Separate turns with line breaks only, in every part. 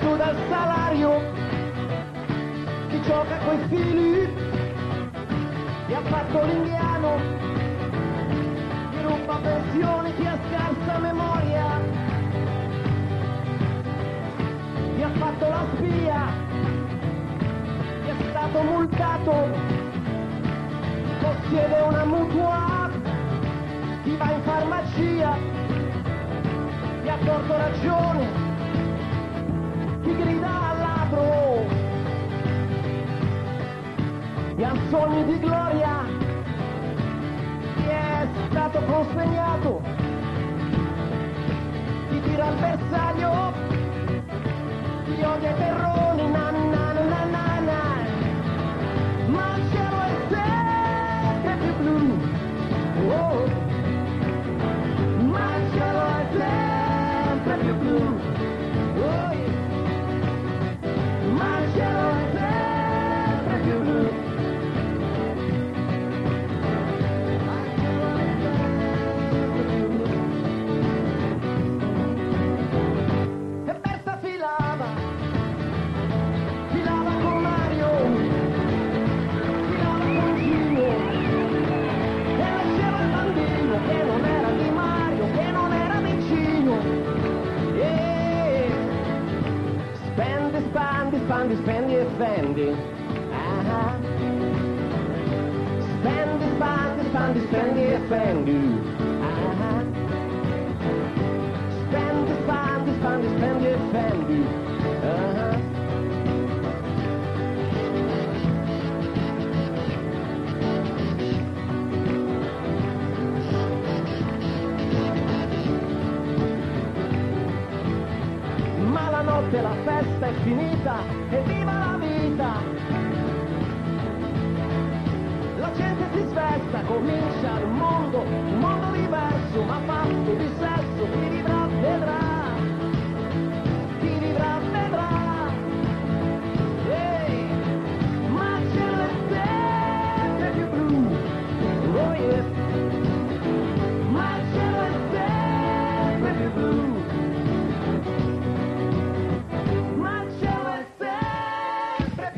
su dal salario, chi gioca coi fili, chi ha fatto l'indiano, chi ruba pensioni, chi ha scarsa memoria, chi ha fatto la spia, chi è stato multato, chi possiede una mutua, torto ragione, chi grida al ladro, chi ha sogni di gloria, chi è stato consegnato, chi tira al bersaglio, chi odia i terroni, spendy spandy, spandy. Spendy spendy spendy spendy spendy, spandy. Aha. Spandy, spandy, spandy, spandy, spandy. Notte la festa è finita e viva la vita! La gente si svesta, comincia il mondo,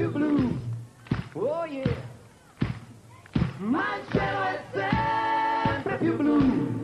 the blues. Oh, yeah. My shadow is sad, the blues.